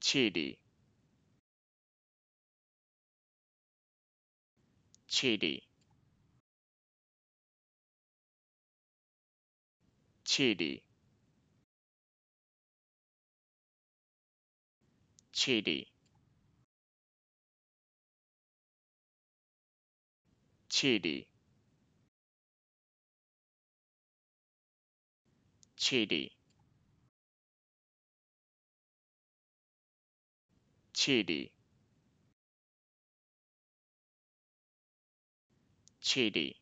chili chili chili chili chili chili 七的，七的。